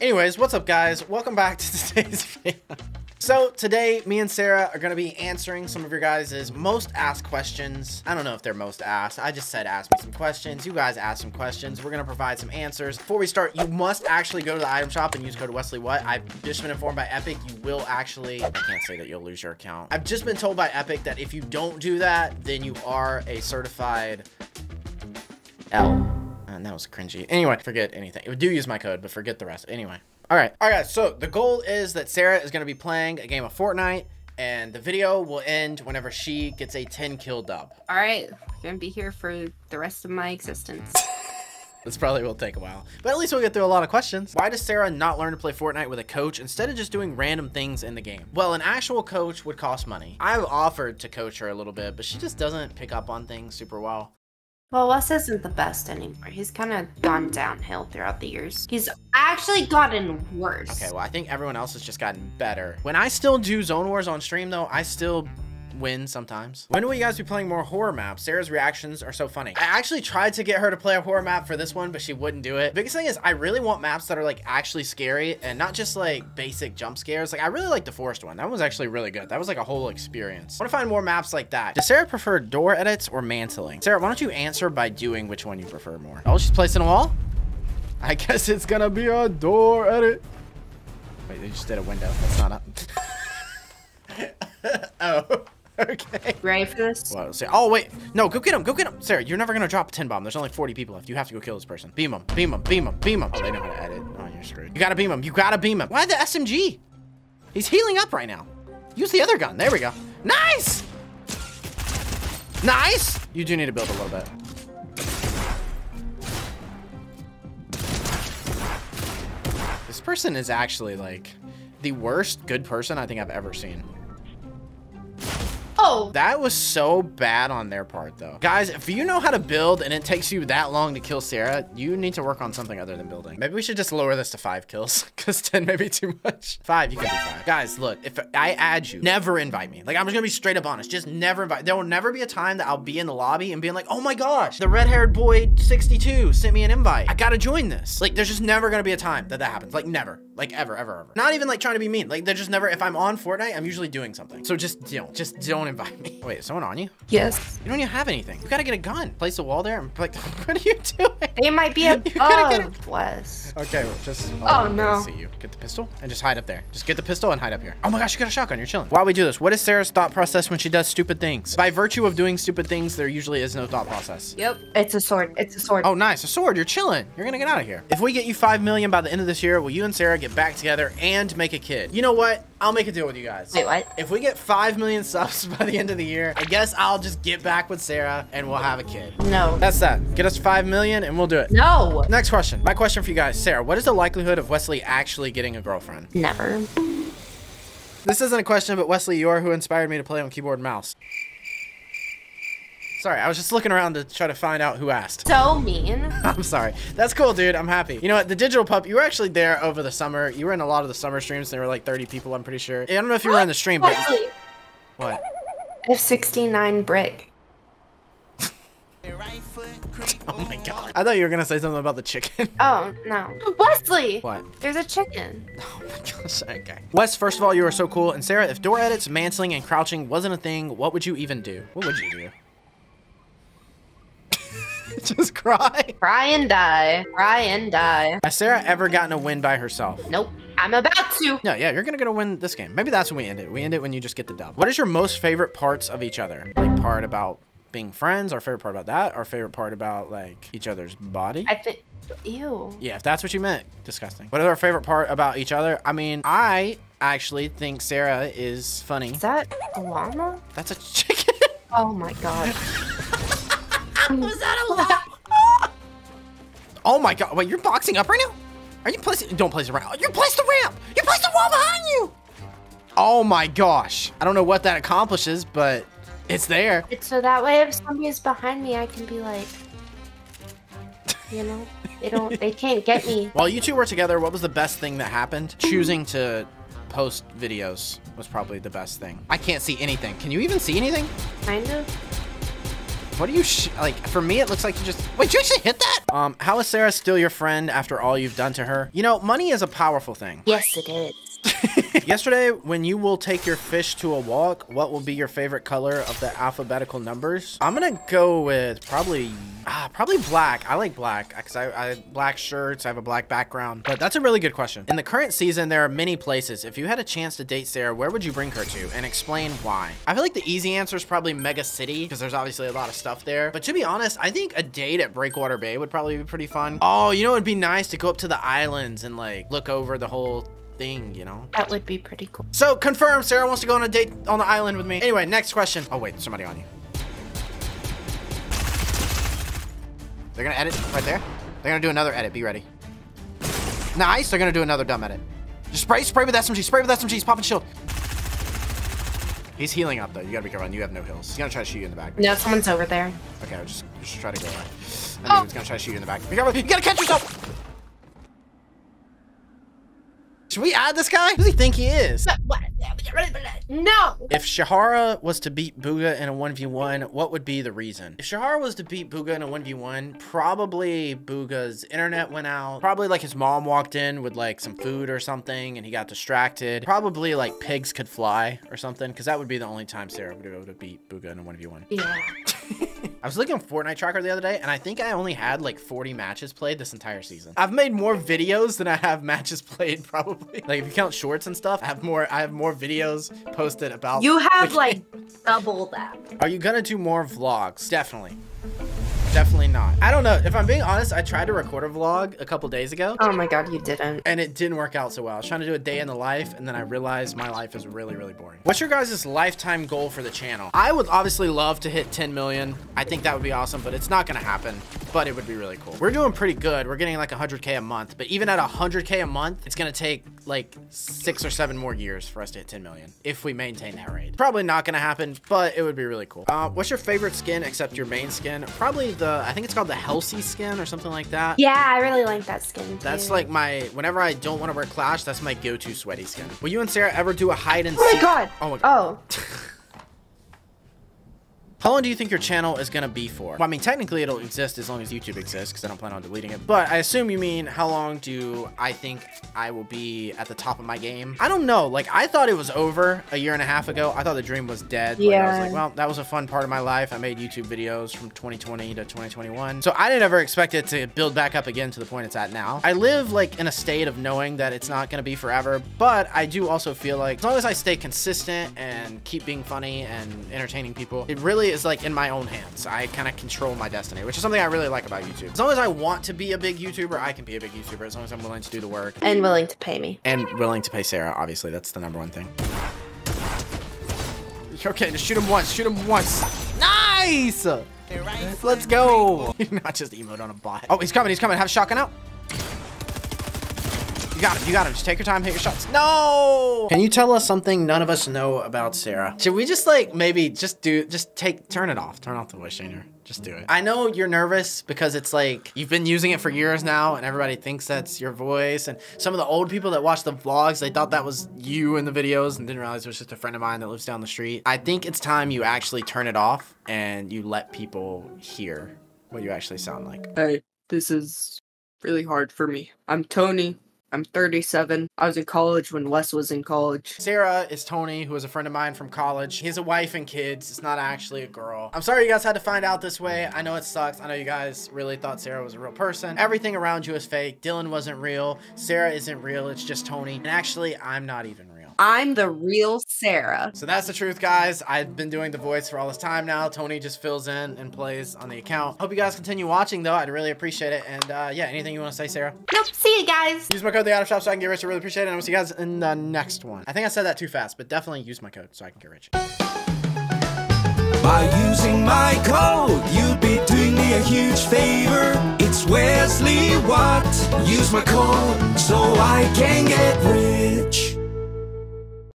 Anyways, what's up guys? Welcome back to today's video. So today, me and Sarah are gonna be answering some of your guys' most asked questions. I don't know if they're most asked. I just said ask me some questions. You guys ask some questions. We're gonna provide some answers. Before we start, you must actually go to the item shop and use code Wesley Wat. I've just been informed by Epic, you will actually, I can't say that you'll lose your account. I've just been told by Epic that if you don't do that, then you are a certified L. That was cringy. Anyway, forget anything. Do use my code, but forget the rest. Anyway. All right. All right, so the goal is that Sarah is going to be playing a game of Fortnite, and the video will end whenever she gets a 10 kill dub. All right, I'm gonna be here for the rest of my existence. This probably will take a while, but at least we'll get through a lot of questions. Why does Sarah not learn to play Fortnite with a coach instead of just doing random things in the game? Well, an actual coach would cost money. I've offered to coach her a little bit, but she just doesn't pick up on things super well. Well, Wes isn't the best anymore. He's kind of gone downhill throughout the years. He's actually gotten worse. Okay, well, I think everyone else has just gotten better. When I still do Zone Wars on stream, though, I still win sometimes. When will you guys be playing more horror maps? Sarah's reactions are so funny. I actually tried to get her to play a horror map for this one, but she wouldn't do it. Biggest thing is I really want maps that are like actually scary and not just like basic jump scares. Like I really like the forest one. That was actually really good. That was like a whole experience. I want to find more maps like that. Does Sarah prefer door edits or mantling? Sarah, why don't you answer by doing which one you prefer more? Oh, she's placing a wall? I guess it's gonna be a door edit. Wait, they just did a window. That's not up. oh, okay. Ready for this? Well, say, oh wait, no, go get him, go get him, Sarah. You're never gonna drop a 10 bomb. There's only 40 people left. You have to go kill this person. Beam him, beam him, beam him, beam him. Oh, they know how to edit. Oh, you're screwed. You gotta beam him. You gotta beam him. Why the SMG? He's healing up right now. Use the other gun. There we go. Nice. Nice. You do need to build a little bit. This person is actually like the worst good person I think I've ever seen. Oh, That was so bad on their part, though. Guys, if you know how to build and it takes you that long to kill Sarah, you need to work on something other than building. Maybe we should just lower this to five kills, because 10 may be too much. Five, you can do five. Guys, look, if I add you, never invite me. Like, I'm just gonna be straight up honest. Just never invite. There will never be a time that I'll be in the lobby and being like, oh my gosh, the red-haired boy 62 sent me an invite. I gotta join this. Like, there's just never gonna be a time that that happens. Like, never. Like, ever, ever, ever. Not even like trying to be mean. Like, they're just never, if I'm on Fortnite, I'm usually doing something. So just don't, just don't invite me. Wait, is someone on you? yes. You don't even have anything. You gotta get a gun. Place a wall there and like, what are you doing? They might be gotta get above Wes. Okay, well, just. Oh, no. gonna See you. Get the pistol and just hide up there. Just get the pistol and hide up here. Oh my gosh, you got a shotgun. You're chilling. While we do this, what is Sarah's thought process when she does stupid things? By virtue of doing stupid things, there usually is no thought process. Yep. It's a sword. It's a sword. Oh, nice. A sword. You're chilling. You're gonna get out of here. If we get you 5 million by the end of this year, will you and Sarah get back together and make a kid? You know what? I'll make a deal with you guys. Wait, what? If we get 5 million subs by the end of the year, I guess I'll just get back with Sarah and we'll have a kid. No. That's that. Get us 5 million and we'll do it. no. Next question. My question for you guys. Sarah, what is the likelihood of Wesley actually getting a girlfriend? Never. This isn't a question, but Wesley, you are who inspired me to play on keyboard and mouse. Sorry, I was just looking around to try to find out who asked. So mean. I'm sorry. That's cool, dude. I'm happy. You know what? The digital pup, you were actually there over the summer. You were in a lot of the summer streams. There were like 30 people, I'm pretty sure. I don't know if you were in the stream, but Wesley, what? I have 69 brick. Oh my god. I thought you were gonna say something about the chicken. Oh, no. Wesley! what? There's a chicken. Oh my gosh. Okay. Wes, first of all, you are so cool. And Sarah, if door edits, mantling, and crouching wasn't a thing, what would you even do? What would you do? Just cry. Cry and die. Cry and die. Has Sarah ever gotten a win by herself? Nope. I'm about to. No, yeah, you're gonna get a win this game. Maybe that's when we end it. We end it when you just get the dub. What is your most favorite parts of each other? Like part about being friends, our favorite part about that, our favorite part about like each other's body? I think. Ew. Yeah, if that's what you meant, disgusting. What is our favorite part about each other? I mean, I actually think Sarah is funny. Is that a llama? That's a chicken. Oh my god. Was that a llama? oh my god! Wait, you're boxing up right now? Are you placing? Don't place the ramp. You placed the ramp. You placed the wall behind you. Oh my gosh! I don't know what that accomplishes, but it's there. It's so that way if somebody is behind me, I can be like, you know, they don't, they can't get me. While you two were together, what was the best thing that happened? Choosing to post videos was probably the best thing. I can't see anything. Can you even see anything? Kind of. What do you sh like? For me, it looks like you just wait. Did you actually hit that? Um, how is Sarah still your friend after all you've done to her? You know, money is a powerful thing. Yes, it is. Yesterday, when you will take your fish to a walk, what will be your favorite color of the alphabetical numbers? I'm gonna go with probably, ah, probably black. I like black because I, I black shirts. I have a black background. But that's a really good question. In the current season, there are many places. If you had a chance to date Sarah, where would you bring her to, and explain why? I feel like the easy answer is probably Mega City because there's obviously a lot of stuff there. But to be honest, I think a date at Breakwater Bay would probably be pretty fun. Oh, you know, it'd be nice to go up to the islands and like look over the whole thing, you know? That would be pretty cool. So confirm Sarah wants to go on a date on the island with me. Anyway, next question. Oh wait, somebody on you. They're gonna edit right there. They're gonna do another edit. Be ready. Nice. They're gonna do another dumb edit. Just spray, spray with SMG. Spray with SMG. He's popping shield. He's healing up though. You gotta be careful. You have no heals. He's gonna try to shoot you in the back. No, someone's over there. Okay, I'll just just try to go. Right. I knew oh. he was gonna try to shoot you in the back. Be careful. You gotta catch yourself. Should we add this guy? Who does he think he is? No. If Shahara was to beat Bugha in a 1v1, what would be the reason? If Shahara was to beat Bugha in a 1v1, probably Bugha's internet went out. Probably like his mom walked in with like some food or something and he got distracted. Probably like pigs could fly or something because that would be the only time Sarah would be able to beat Bugha in a 1v1. Yeah. I was looking at Fortnite tracker the other day and I think I only had like 40 matches played this entire season. I've made more videos than I have matches played probably. Like if you count shorts and stuff, I have more I have more videos posted about You have like double that. Are you gonna do more vlogs? Definitely. Definitely not. I don't know. If I'm being honest, I tried to record a vlog a couple days ago Oh my god, you didn't. and it didn't work out so well. I was trying to do a day in the life and then I realized my life is really, really boring. What's your guys' lifetime goal for the channel? I would obviously love to hit 10 million. I think that would be awesome, but it's not gonna happen, but it would be really cool. We're doing pretty good. We're getting like 100K a month, but even at 100K a month, it's gonna take like six or seven more years for us to hit 10 million if we maintain that rate. Probably not gonna happen, but it would be really cool. Uh, what's your favorite skin except your main skin? Probably the, I think it's called the Halsey skin or something like that. Yeah, I really like that skin. That's like my, whenever I don't want to wear Clash, that's my go-to sweaty skin. Will you and Sarah ever do a hide and Oh seek? my god. Oh my god. Oh. How long do you think your channel is gonna be for? Well, I mean, technically it'll exist as long as YouTube exists because I don't plan on deleting it. But I assume you mean how long do I think I will be at the top of my game? I don't know. Like I thought it was over a year and a half ago. I thought the dream was dead. Like, I was like, well, that was a fun part of my life. I made YouTube videos from 2020 to 2021. So I didn't ever expect it to build back up again to the point it's at now. I live like in a state of knowing that it's not gonna be forever, but I do also feel like as long as I stay consistent and keep being funny and entertaining people, it really is like in my own hands. I kind of control my destiny, which is something I really like about YouTube. As long as I want to be a big YouTuber, I can be a big YouTuber as long as I'm willing to do the work And willing to pay me. and willing to pay Sarah. Obviously, that's the number one thing. Okay, just shoot him once. Shoot him once. Nice. Let's go. Not just emote on a bot. Oh, he's coming. He's coming. Have a shotgun out. You got him. You got him. Just take your time. Hit your shots. No. Can you tell us something none of us know about Sarah? Should we just like maybe just do just take turn it off. Turn off the voice changer. Just do it. I know you're nervous because it's like you've been using it for years now and everybody thinks that's your voice and some of the old people that watch the vlogs they thought that was you in the videos and didn't realize it was just a friend of mine that lives down the street. I think it's time you actually turn it off and you let people hear what you actually sound like. Hey, this is really hard for me. I'm Tony. I'm 37. I was in college when Wes was in college. Sarah is Tony, who is a friend of mine from college. He has a wife and kids. It's not actually a girl. I'm sorry you guys had to find out this way. I know it sucks. I know you guys really thought Sarah was a real person. Everything around you is fake. Dylan wasn't real. Sarah isn't real. It's just Tony. And actually, I'm not even real. I'm the real Sarah. So that's the truth, guys. I've been doing the voice for all this time now. Tony just fills in and plays on the account. Hope you guys continue watching, though. I'd really appreciate it. And uh, yeah, anything you want to say, Sarah? Nope. See you guys. Use my code, the out of shop, so I can get rich. I really appreciate it. And I'll see you guys in the next one. I think I said that too fast, but definitely use my code so I can get rich. By using my code, you'll be doing me a huge favor. It's Wesley Wat. Use my code so I can get rich.